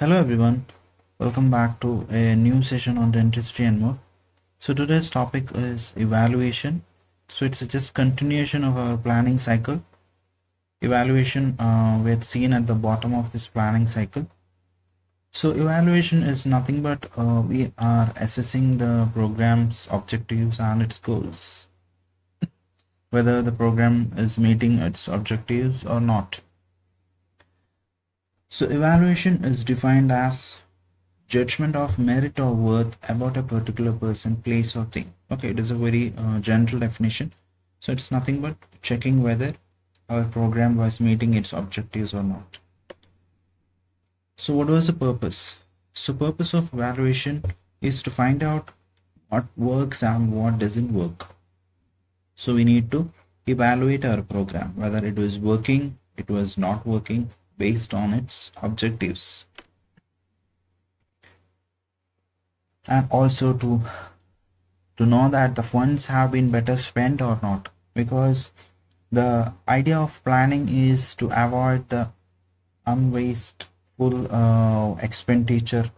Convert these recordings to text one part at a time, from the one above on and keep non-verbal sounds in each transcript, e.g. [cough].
Hello everyone, welcome back to a new session on dentistry and more. So today's topic is evaluation. So it's just continuation of our planning cycle. Evaluation uh, we had seen at the bottom of this planning cycle. So evaluation is nothing but uh, we are assessing the program's objectives and its goals. [coughs] Whether the program is meeting its objectives or not. So evaluation is defined as judgment of merit or worth about a particular person, place or thing. Okay, it is a very uh, general definition. So it's nothing but checking whether our program was meeting its objectives or not. So what was the purpose? So purpose of evaluation is to find out what works and what doesn't work. So we need to evaluate our program, whether it was working, it was not working, based on its objectives. And also to to know that the funds have been better spent or not. Because the idea of planning is to avoid the unwasteful uh, expenditure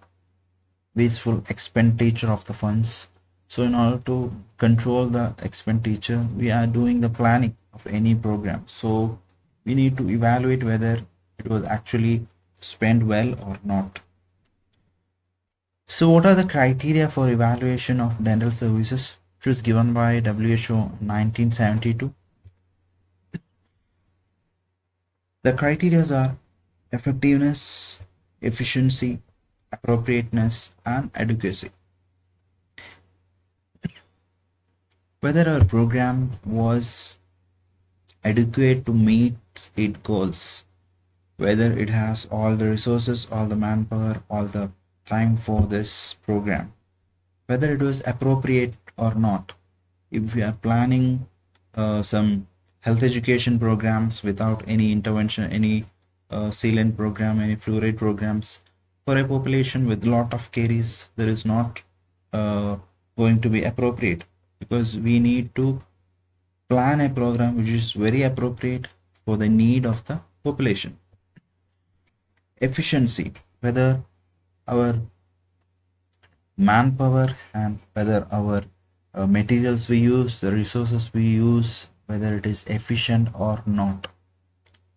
wasteful expenditure of the funds. So in order to control the expenditure we are doing the planning of any program. So we need to evaluate whether it was actually spent well or not. So what are the criteria for evaluation of dental services which was given by WHO 1972? The criteria are effectiveness, efficiency, appropriateness and adequacy. Whether our program was adequate to meet its goals whether it has all the resources all the manpower all the time for this program. Whether it was appropriate or not if we are planning uh, some health education programs without any intervention any uh, sealant program any fluoride programs for a population with lot of caries there is not uh, going to be appropriate. Because we need to plan a program which is very appropriate for the need of the population efficiency whether our manpower and whether our uh, materials we use the resources we use whether it is efficient or not.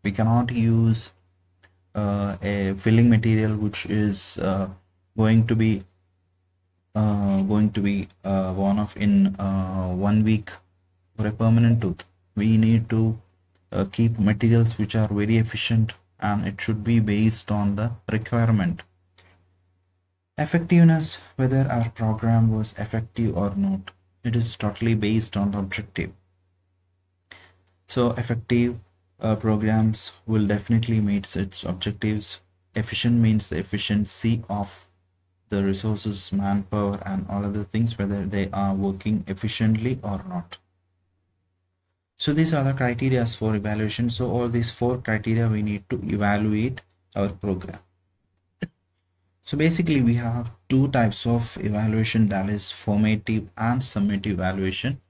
We cannot use uh, a filling material which is uh, going to be uh, going to be uh, worn off in uh, one week for a permanent tooth. We need to keep materials which are very efficient and it should be based on the requirement. Effectiveness, whether our program was effective or not, it is totally based on the objective. So effective uh, programs will definitely meet its objectives. Efficient means the efficiency of the resources, manpower and all other things, whether they are working efficiently or not. So these are the criteria for evaluation. So all these four criteria we need to evaluate our program. So basically we have two types of evaluation that is formative and summative evaluation.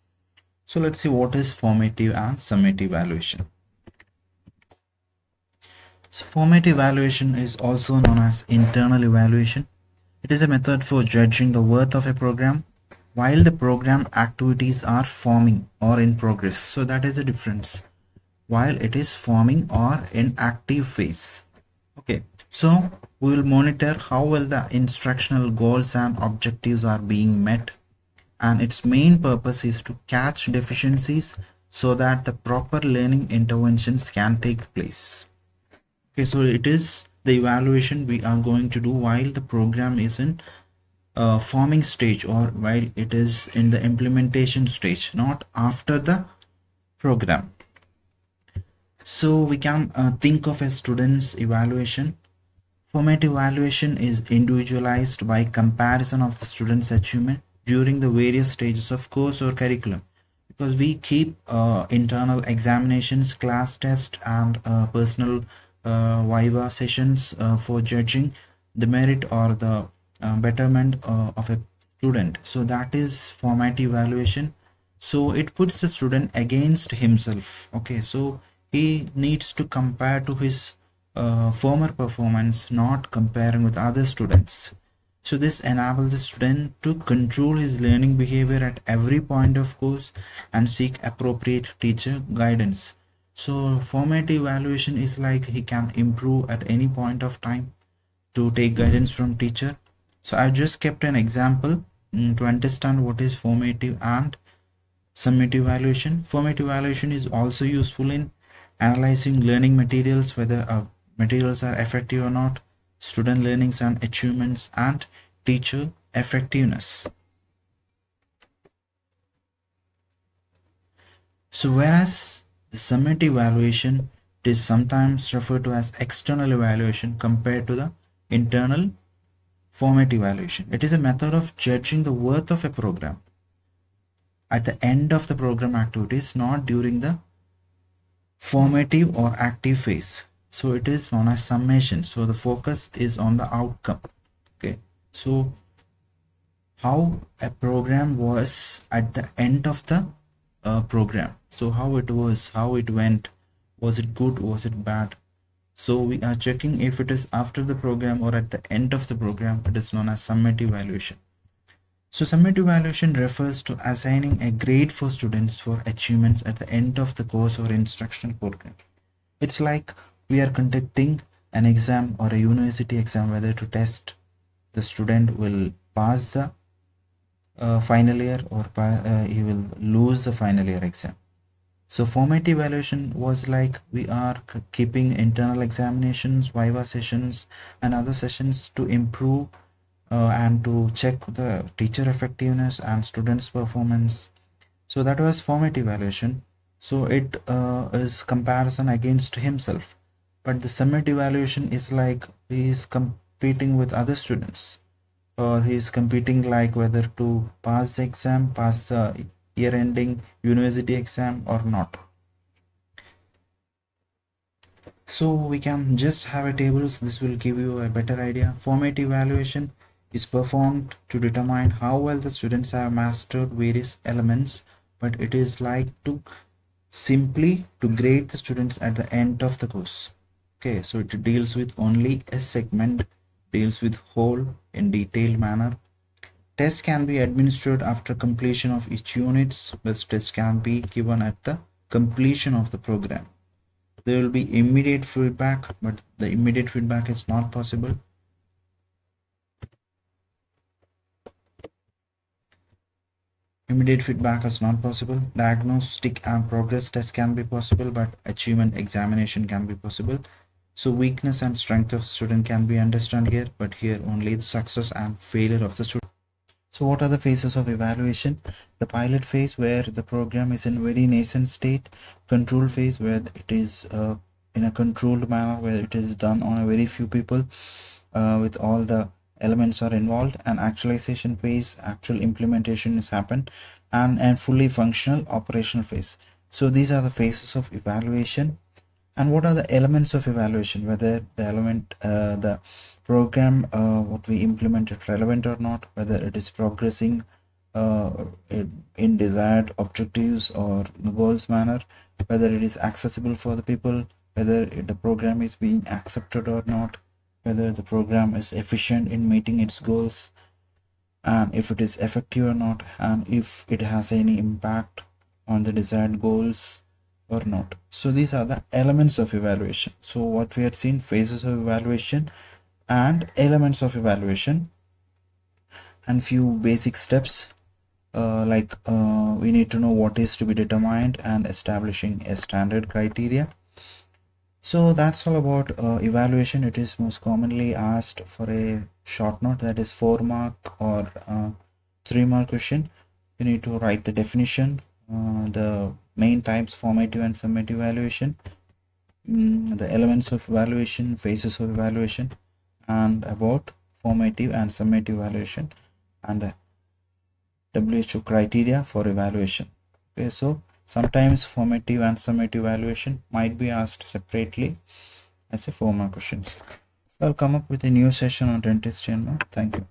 So let's see what is formative and summative evaluation. So formative evaluation is also known as internal evaluation. It is a method for judging the worth of a program while the program activities are forming or in progress. So that is the difference. While it is forming or in active phase. Okay. So we will monitor how well the instructional goals and objectives are being met. And its main purpose is to catch deficiencies so that the proper learning interventions can take place. Okay. So it is the evaluation we are going to do while the program is in uh, forming stage or while it is in the implementation stage not after the program. So we can uh, think of a student's evaluation. Formative evaluation is individualized by comparison of the student's achievement during the various stages of course or curriculum. Because we keep uh, internal examinations class test and uh, personal uh, viva sessions uh, for judging the merit or the uh, betterment uh, of a student. So that is formative evaluation. So it puts the student against himself. Okay so he needs to compare to his uh, former performance not comparing with other students. So this enables the student to control his learning behavior at every point of course and seek appropriate teacher guidance. So formative evaluation is like he can improve at any point of time to take guidance from teacher so i just kept an example mm, to understand what is formative and summative evaluation. Formative evaluation is also useful in analyzing learning materials whether uh, materials are effective or not student learnings and achievements and teacher effectiveness. So whereas the summative evaluation is sometimes referred to as external evaluation compared to the internal formative evaluation. It is a method of judging the worth of a program at the end of the program activities, not during the formative or active phase. So it is known as summation. So the focus is on the outcome. Okay. So how a program was at the end of the uh, program so how it was how it went was it good was it bad so we are checking if it is after the program or at the end of the program. It is known as summative evaluation. So summative evaluation refers to assigning a grade for students for achievements at the end of the course or instructional program. It's like we are conducting an exam or a university exam whether to test the student will pass the uh, final year or uh, he will lose the final year exam so formative evaluation was like we are keeping internal examinations viva sessions and other sessions to improve uh, and to check the teacher effectiveness and students performance. So that was formative evaluation. So it uh, is comparison against himself. But the summative evaluation is like he is competing with other students or he's competing like whether to pass the exam pass the year ending university exam or not. So we can just have a tables. This will give you a better idea. Formative evaluation is performed to determine how well the students have mastered various elements but it is like to simply to grade the students at the end of the course. Okay so it deals with only a segment deals with whole in detailed manner. Tests can be administered after completion of each unit, but tests can be given at the completion of the program. There will be immediate feedback, but the immediate feedback is not possible. Immediate feedback is not possible. Diagnostic and progress tests can be possible, but achievement examination can be possible so weakness and strength of student can be understood here but here only the success and failure of the student so what are the phases of evaluation? The pilot phase where the program is in very nascent state control phase where it is uh, in a controlled manner where it is done on a very few people uh, with all the elements are involved and actualization phase actual implementation is happened and and fully functional operational phase. So these are the phases of evaluation and what are the elements of evaluation whether the element uh, the program uh, what we implemented relevant or not whether it is progressing uh, in desired objectives or goals manner whether it is accessible for the people whether the program is being accepted or not whether the program is efficient in meeting its goals and if it is effective or not and if it has any impact on the desired goals or not. So these are the elements of evaluation. So what we had seen phases of evaluation and elements of evaluation and few basic steps uh, like uh, we need to know what is to be determined and establishing a standard criteria. So that's all about uh, evaluation. It is most commonly asked for a short note that is four mark or uh, three mark question. You need to write the definition uh, the main types formative and summative evaluation mm, the elements of evaluation phases of evaluation and about formative and summative evaluation and the WHO criteria for evaluation okay so sometimes formative and summative evaluation might be asked separately as a formal questions I'll come up with a new session on dentistry and. Thank you.